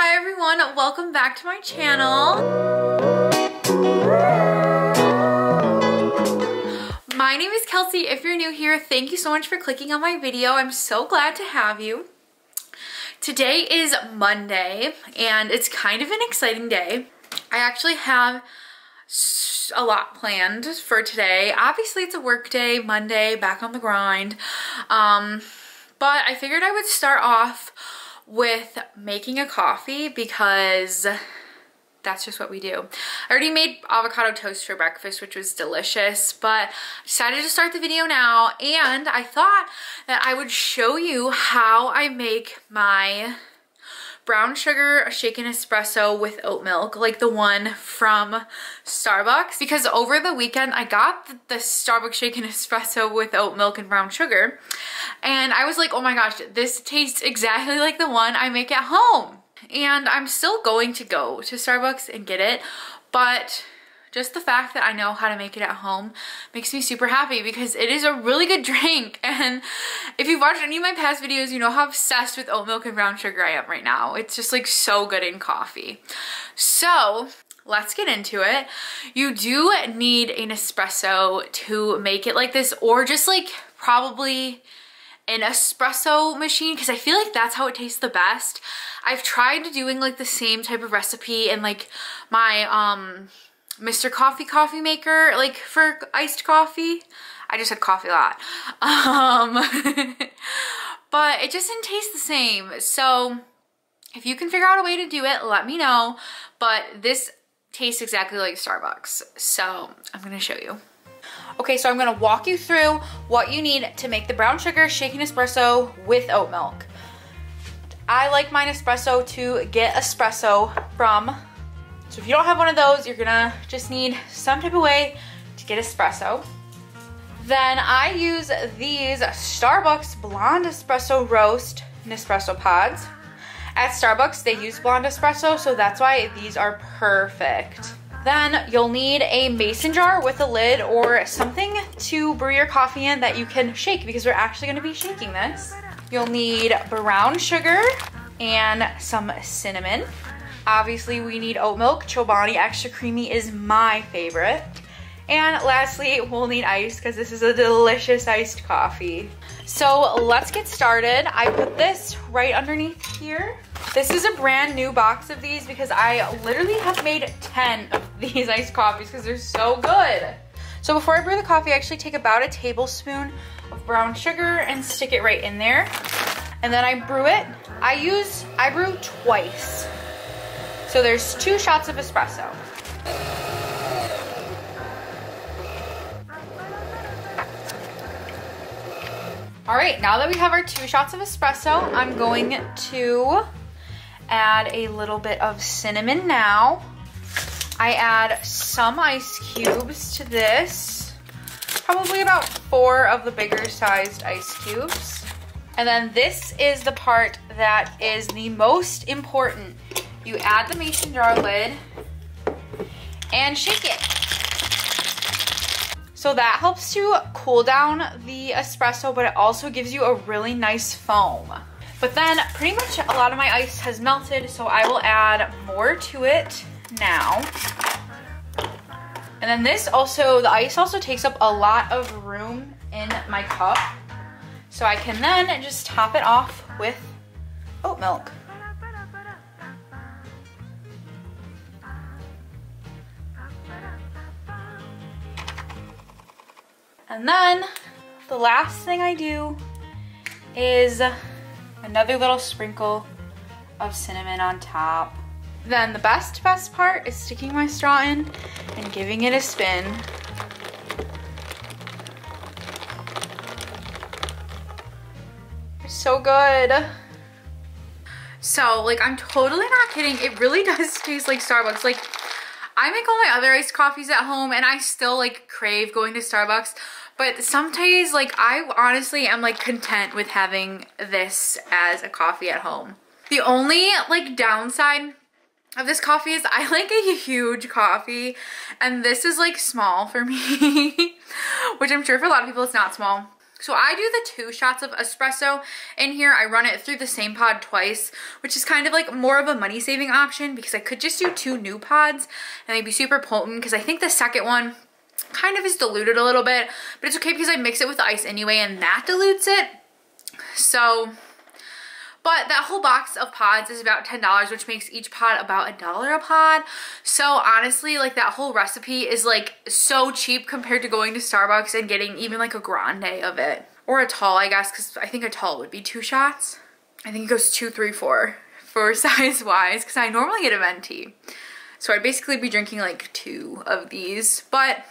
Hi everyone, welcome back to my channel. My name is Kelsey. If you're new here, thank you so much for clicking on my video. I'm so glad to have you. Today is Monday and it's kind of an exciting day. I actually have a lot planned for today. Obviously it's a work day, Monday, back on the grind. Um, but I figured I would start off with making a coffee because that's just what we do. I already made avocado toast for breakfast, which was delicious, but I decided to start the video now and I thought that I would show you how I make my brown sugar shaken espresso with oat milk, like the one from Starbucks. Because over the weekend, I got the, Starbucks shaken espresso with oat milk and brown sugar. And I was like, oh my gosh, this tastes exactly like the one I make at home. And I'm still going to go to Starbucks and get it, but just the fact that I know how to make it at home makes me super happy because it is a really good drink. And if you've watched any of my past videos, you know how obsessed with oat milk and brown sugar I am right now. It's just like so good in coffee. So let's get into it. You do need an espresso to make it like this or just like probably an espresso machine because I feel like that's how it tastes the best. I've tried doing like the same type of recipe in like my um Mr. Coffee coffee maker, like for iced coffee. I just had coffee a lot. Um, but it just didn't taste the same. So if you can figure out a way to do it, let me know. But this tastes exactly like Starbucks. So I'm gonna show you. Okay, so I'm gonna walk you through what you need to make the brown sugar shaken espresso with oat milk. I like my espresso to get espresso from so if you don't have one of those, you're gonna just need some type of way to get espresso. Then I use these Starbucks Blonde Espresso Roast Nespresso pods. At Starbucks, they use blonde espresso, so that's why these are perfect. Then you'll need a mason jar with a lid or something to brew your coffee in that you can shake because we're actually gonna be shaking this. You'll need brown sugar and some cinnamon. Obviously, we need oat milk. Chobani Extra Creamy is my favorite. And lastly, we'll need ice because this is a delicious iced coffee. So let's get started. I put this right underneath here. This is a brand new box of these because I literally have made 10 of these iced coffees because they're so good. So before I brew the coffee, I actually take about a tablespoon of brown sugar and stick it right in there. And then I brew it. I use, I brew twice. So there's two shots of espresso. All right, now that we have our two shots of espresso, I'm going to add a little bit of cinnamon now. I add some ice cubes to this, probably about four of the bigger sized ice cubes. And then this is the part that is the most important you add the mason jar lid and shake it. So that helps to cool down the espresso, but it also gives you a really nice foam. But then pretty much a lot of my ice has melted, so I will add more to it now. And then this also, the ice also takes up a lot of room in my cup. So I can then just top it off with oat milk. And then the last thing I do is another little sprinkle of cinnamon on top. Then the best, best part is sticking my straw in and giving it a spin. So good. So, like, I'm totally not kidding. It really does taste like Starbucks. Like, I make all my other iced coffees at home and I still, like, crave going to Starbucks. But some days, like, I honestly am, like, content with having this as a coffee at home. The only, like, downside of this coffee is I like a huge coffee and this is like small for me which I'm sure for a lot of people it's not small So I do the two shots of espresso in here. I run it through the same pod twice, which is kind of like more of a money saving option because I could just do two new pods and they'd be super potent because I think the second one kind of is diluted a little bit, but it's okay because I mix it with ice anyway and that dilutes it. So but that whole box of pods is about $10, which makes each pod about a dollar a pod. So honestly, like that whole recipe is like so cheap compared to going to Starbucks and getting even like a grande of it. Or a tall, I guess, because I think a tall would be two shots. I think it goes two, three, four for size wise, because I normally get a venti. So I'd basically be drinking like two of these, but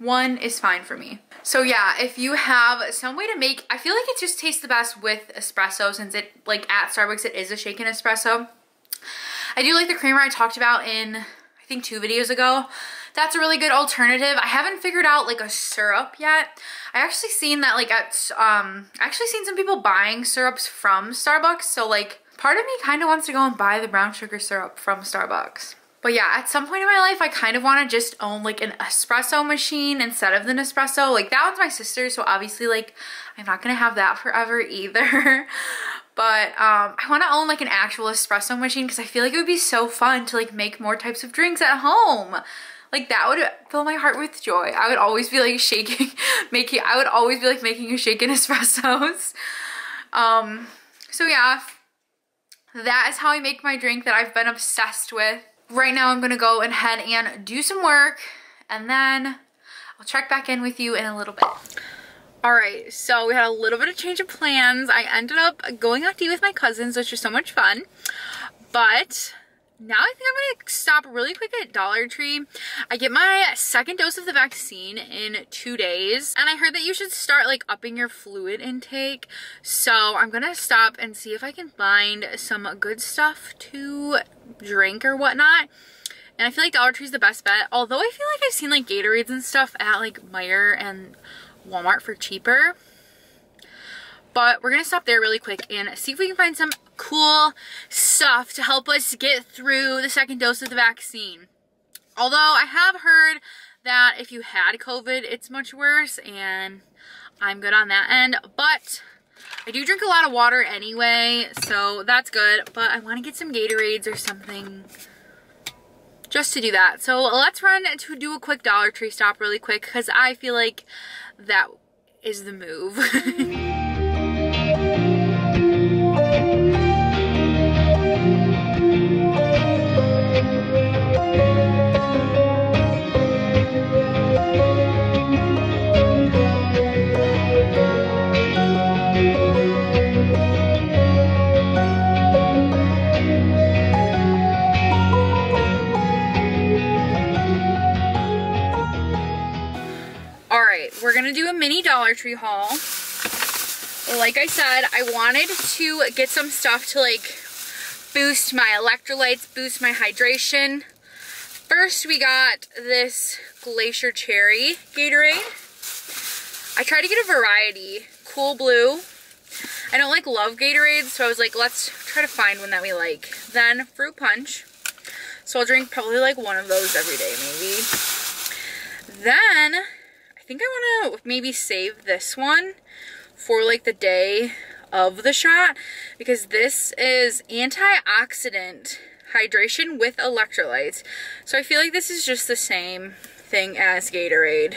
one is fine for me. So yeah, if you have some way to make, I feel like it just tastes the best with espresso since it, like at Starbucks, it is a shaken espresso. I do like the creamer I talked about in, I think two videos ago. That's a really good alternative. I haven't figured out like a syrup yet. I actually seen that like at, um, I actually seen some people buying syrups from Starbucks. So like part of me kind of wants to go and buy the brown sugar syrup from Starbucks. But yeah, at some point in my life, I kind of want to just own like an espresso machine instead of the Nespresso. Like that one's my sister's, so obviously like I'm not going to have that forever either. but um, I want to own like an actual espresso machine because I feel like it would be so fun to like make more types of drinks at home. Like that would fill my heart with joy. I would always be like shaking, making, I would always be like making a shaken espressos. Um, so yeah, that is how I make my drink that I've been obsessed with right now I'm gonna go ahead and do some work and then I'll check back in with you in a little bit. All right, so we had a little bit of change of plans. I ended up going out to eat with my cousins, which was so much fun. But now I think I'm gonna stop really quick at Dollar Tree. I get my second dose of the vaccine in two days, and I heard that you should start like upping your fluid intake. So I'm gonna stop and see if I can find some good stuff to drink or whatnot. And I feel like Dollar Tree is the best bet. Although I feel like I've seen like Gatorades and stuff at like Meijer and Walmart for cheaper. But we're gonna stop there really quick and see if we can find some cool stuff to help us get through the second dose of the vaccine. Although I have heard that if you had COVID, it's much worse and I'm good on that end. But I do drink a lot of water anyway, so that's good. But I want to get some Gatorades or something just to do that. So let's run to do a quick Dollar Tree stop really quick because I feel like that is the move. mini Dollar Tree haul. Like I said, I wanted to get some stuff to like boost my electrolytes, boost my hydration. First, we got this Glacier Cherry Gatorade. I tried to get a variety, cool blue. I don't like love Gatorades, so I was like, let's try to find one that we like. Then Fruit Punch. So I'll drink probably like one of those every day, maybe. Then think I want to maybe save this one for like the day of the shot because this is antioxidant hydration with electrolytes. So I feel like this is just the same thing as Gatorade.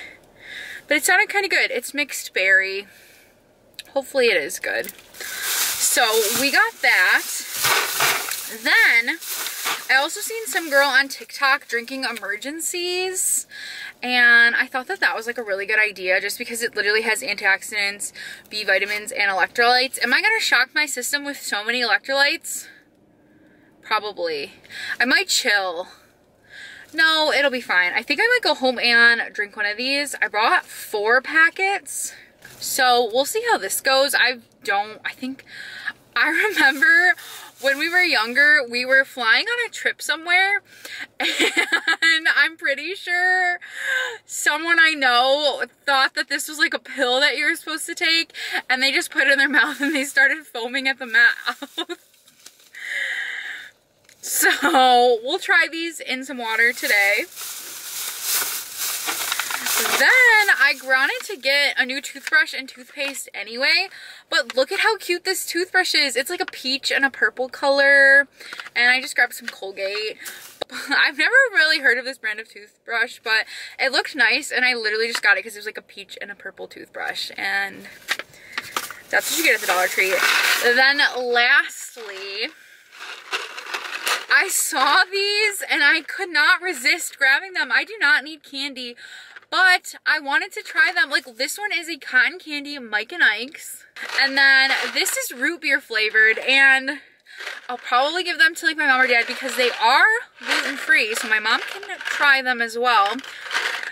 But it sounded kind of good. It's mixed berry. Hopefully it is good. So we got that. Then I also seen some girl on TikTok drinking Emergen-Cs and I thought that that was like a really good idea just because it literally has antioxidants, B vitamins, and electrolytes. Am I gonna shock my system with so many electrolytes? Probably. I might chill. No, it'll be fine. I think I might go home and drink one of these. I brought four packets. So we'll see how this goes. I don't, I think, I remember when we were younger, we were flying on a trip somewhere and I'm pretty sure someone I know thought that this was like a pill that you were supposed to take and they just put it in their mouth and they started foaming at the mouth. so we'll try these in some water today. Then I wanted to get a new toothbrush and toothpaste anyway, but look at how cute this toothbrush is. It's like a peach and a purple color, and I just grabbed some Colgate. I've never really heard of this brand of toothbrush, but it looked nice, and I literally just got it because it was like a peach and a purple toothbrush, and that's what you get at the Dollar Tree. Then lastly, I saw these and I could not resist grabbing them. I do not need candy, but I wanted to try them. Like this one is a cotton candy Mike and Ike's. And then this is root beer flavored and I'll probably give them to like my mom or dad because they are gluten free. So my mom can try them as well.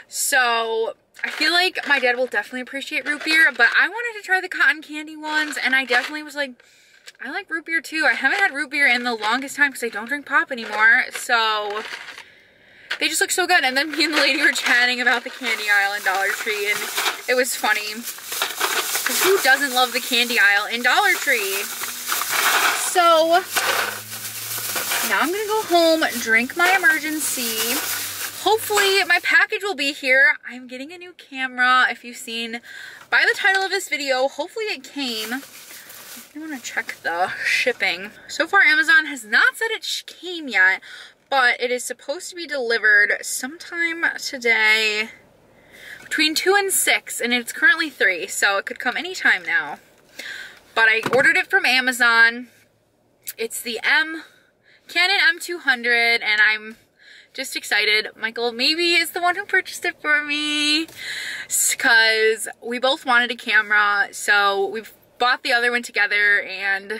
So I feel like my dad will definitely appreciate root beer, but I wanted to try the cotton candy ones and I definitely was like, I like root beer too. I haven't had root beer in the longest time because I don't drink pop anymore. So they just look so good. And then me and the lady were chatting about the candy aisle in Dollar Tree and it was funny. Who doesn't love the candy aisle in Dollar Tree? So now I'm gonna go home, drink my Emergen-C. Hopefully my package will be here. I'm getting a new camera. If you've seen by the title of this video, hopefully it came. I want to check the shipping. So far, Amazon has not said it came yet, but it is supposed to be delivered sometime today between 2 and 6, and it's currently 3, so it could come anytime now. But I ordered it from Amazon. It's the M Canon M200, and I'm just excited. Michael maybe is the one who purchased it for me because we both wanted a camera, so we've bought the other one together and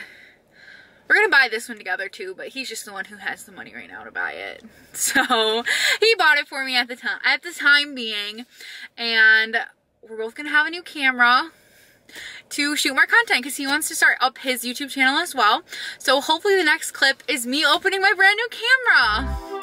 we're gonna buy this one together too, but he's just the one who has the money right now to buy it. So he bought it for me at the time at the time being, and we're both gonna have a new camera to shoot more content because he wants to start up his YouTube channel as well. So hopefully the next clip is me opening my brand new camera.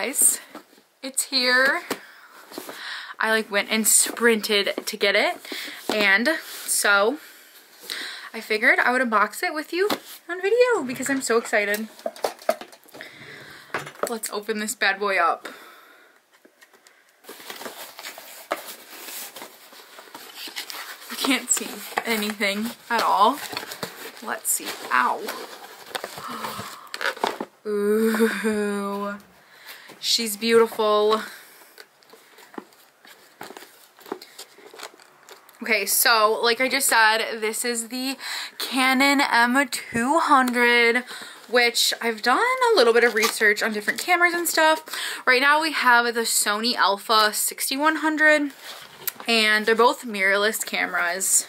Guys. It's here. I like went and sprinted to get it and so I figured I would unbox it with you on video because I'm so excited. Let's open this bad boy up. I can't see anything at all. Let's see. Ow. Ooh, she's beautiful. Okay, so like I just said, this is the Canon M200, which I've done a little bit of research on different cameras and stuff. Right now we have the Sony Alpha 6100, and they're both mirrorless cameras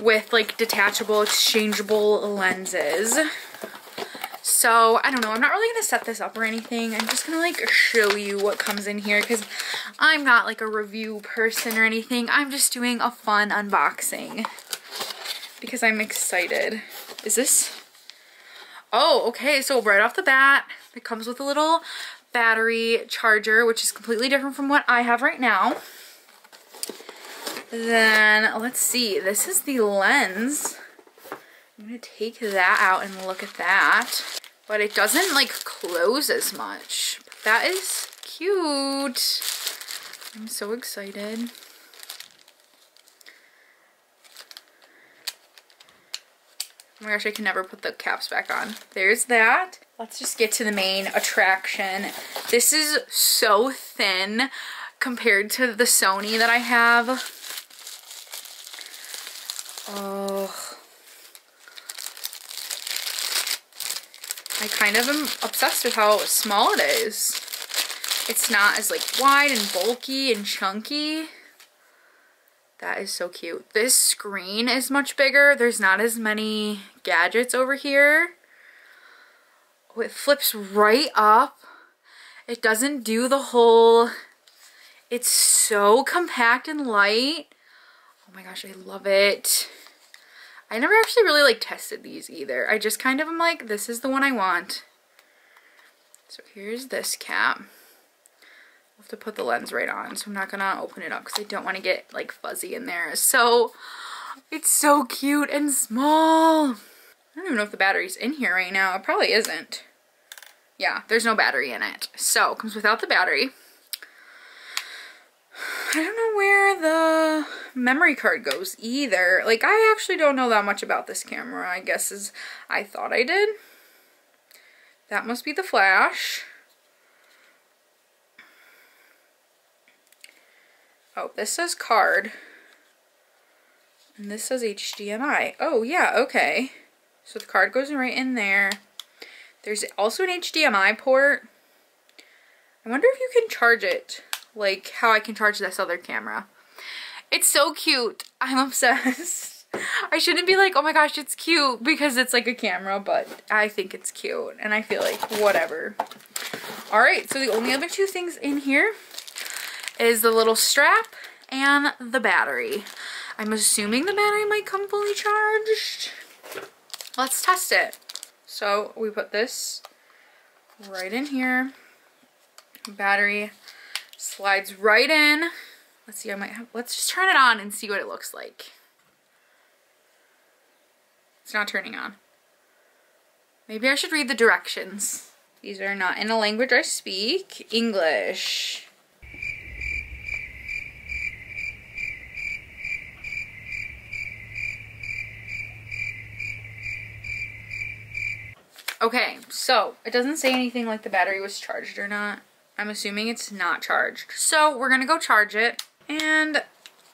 with like detachable exchangeable lenses. So, I don't know. I'm not really going to set this up or anything. I'm just to like show you what comes in here because I'm not like a review person or anything. I'm just doing a fun unboxing because I'm excited. Is this? Oh, okay. So right off the bat, it comes with a little battery charger, which is completely different from what I have right now. Then let's see. This is the lens. I'm to take that out and look at that but it doesn't like close as much. That is cute. I'm so excited. Oh my gosh, I can never put the caps back on. There's that. Let's just get to the main attraction. This is so thin compared to the Sony that I have. Oh, I kind of am obsessed with how small it is. It's not as like wide and bulky and chunky. That is so cute. This screen is much bigger. There's not as many gadgets over here. Oh, it flips right up. It doesn't do the whole... It's so compact and light. Oh my gosh, I love it. I never actually really like tested these either. I just kind of am like, this is the one I want. So here's this cap. I'll have to put the lens right on, so I'm not gonna open it up because I don't want to get like fuzzy in there. So it's so cute and small. I don't even know if the battery's in here right now. It probably isn't. Yeah, there's no battery in it. So comes without the battery. I don't know where the memory card goes either. Like, I actually don't know that much about this camera, I guess as I thought I did. That must be the flash. Oh, this says card. And this says HDMI. Oh, yeah, okay. So the card goes right in there. There's also an HDMI port. I wonder if you can charge it, like how I can charge this other camera. It's so cute. I'm obsessed. I shouldn't be like, oh my gosh, it's cute because it's like a camera, but I think it's cute and I feel like whatever. All right, so the only other two things in here is the little strap and the battery. I'm assuming the battery might come fully charged. Let's test it. So we put this right in here. Battery slides right in. Let's see, I might have, let's just turn it on and see what it looks like. It's not turning on. Maybe I should read the directions. These are not in a language I speak. English. Okay, so it doesn't say anything like the battery was charged or not. I'm assuming it's not charged. So we're gonna go charge it and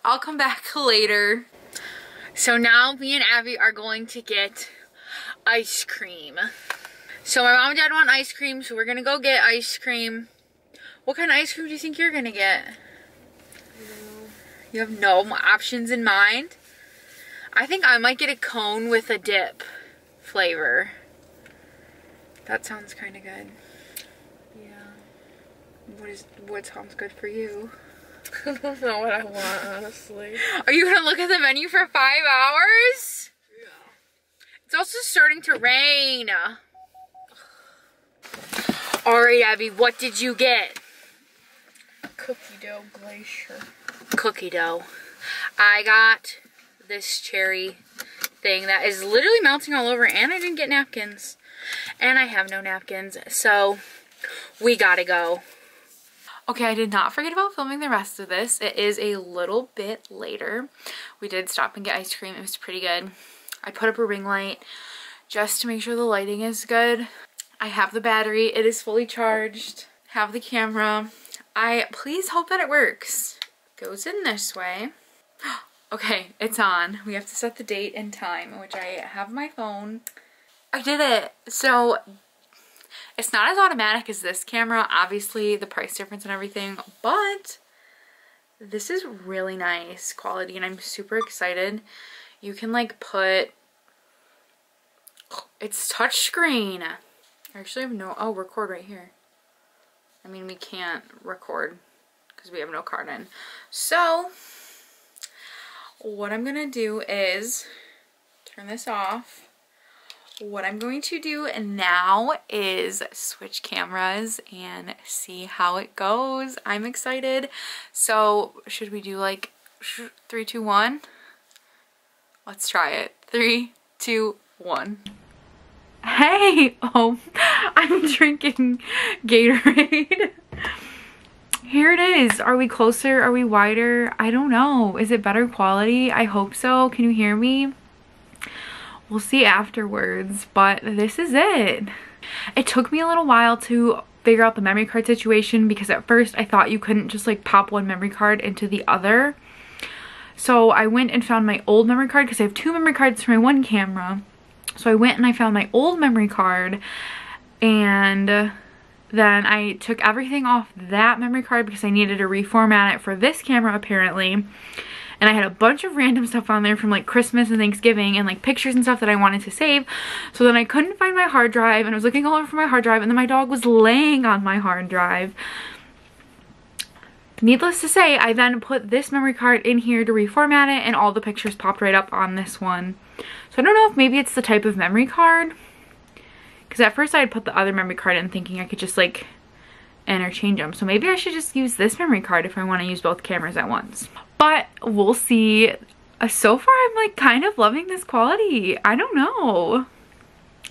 I'll come back later. So now me and Abby are going to get ice cream. So my mom and dad want ice cream, so we're gonna go get ice cream. What kind of ice cream do you think you're gonna get? No. You have no options in mind? I think I might get a cone with a dip flavor. That sounds kind of good. Yeah. What is what sounds good for you? I don't know what I want, honestly. Are you gonna look at the menu for five hours? Yeah. It's also starting to rain. Alright, Abby, what did you get? Cookie dough glacier. Cookie dough. I got this cherry thing that is literally melting all over and I didn't get napkins and I have no napkins, so we gotta go. Okay, I did not forget about filming the rest of this. It is a little bit later. We did stop and get ice cream. It was pretty good. I put up a ring light just to make sure the lighting is good. I have the battery. It is fully charged. Have the camera. I please hope that it works. Goes in this way. Okay, it's on. We have to set the date and time, which I have my phone. I did it. So it's not as automatic as this camera, obviously the price difference and everything, but this is really nice quality and I'm super excited. You can like put, it's touchscreen. I actually have no, oh, record right here. I mean, we can't record because we have no card in. So what I'm gonna do is turn this off what I'm going to do now is switch cameras and see how it goes. I'm excited. So should we do like three, two, one? Let's try it. Three, two, one. Hey! Oh, I'm drinking Gatorade. Here it is. Are we closer? Are we wider? I don't know. Is it better quality? I hope so. Can you hear me? We'll see afterwards, but this is it. It took me a little while to figure out the memory card situation because at first I thought you couldn't just like pop one memory card into the other. So I went and found my old memory card because I have two memory cards for my one camera. So I went and I found my old memory card and then I took everything off that memory card because I needed to reformat it for this camera apparently and I had a bunch of random stuff on there from like Christmas and Thanksgiving and like pictures and stuff that I wanted to save. So then I couldn't find my hard drive and I was looking all over for my hard drive and then my dog was laying on my hard drive. needless to say, I then put this memory card in here to reformat it and all the pictures popped right up on this one. So I don't know if maybe it's the type of memory card. Because at first I had put the other memory card in thinking I could just like interchange them. So maybe I should just use this memory card if I want to use both cameras at once. But we'll see. Uh, so far I'm like kind of loving this quality. I don't know.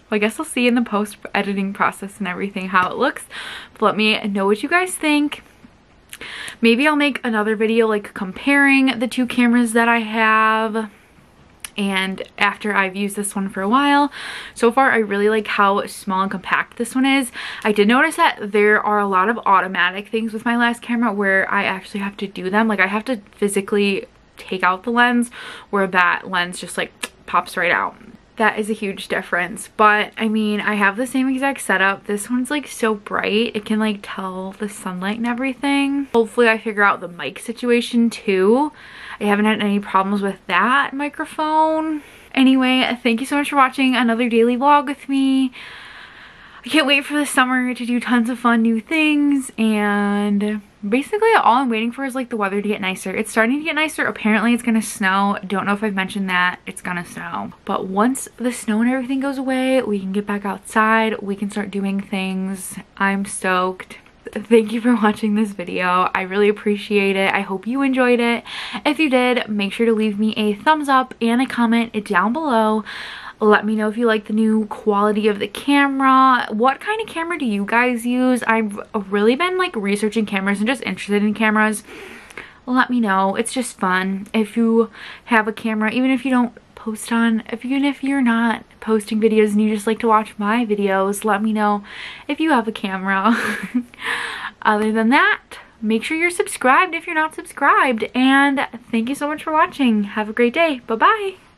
Well, I guess I'll see in the post editing process and everything how it looks. But let me know what you guys think. Maybe I'll make another video like comparing the two cameras that I have and after I've used this one for a while. So far, I really like how small and compact this one is. I did notice that there are a lot of automatic things with my last camera where I actually have to do them. Like I have to physically take out the lens where that lens just like pops right out that is a huge difference but i mean i have the same exact setup this one's like so bright it can like tell the sunlight and everything hopefully i figure out the mic situation too i haven't had any problems with that microphone anyway thank you so much for watching another daily vlog with me I can't wait for the summer to do tons of fun new things and basically all I'm waiting for is like the weather to get nicer. It's starting to get nicer. Apparently it's gonna snow. Don't know if I've mentioned that. It's gonna snow. But once the snow and everything goes away, we can get back outside. We can start doing things. I'm stoked thank you for watching this video i really appreciate it i hope you enjoyed it if you did make sure to leave me a thumbs up and a comment down below let me know if you like the new quality of the camera. What kind of camera do you guys use? I've really been like researching cameras and just interested in cameras. Let me know. It's just fun. If you have a camera, even if you don't post on, if, even if you're not posting videos and you just like to watch my videos, let me know if you have a camera. Other than that, make sure you're subscribed if you're not subscribed. And thank you so much for watching. Have a great day. Bye-bye.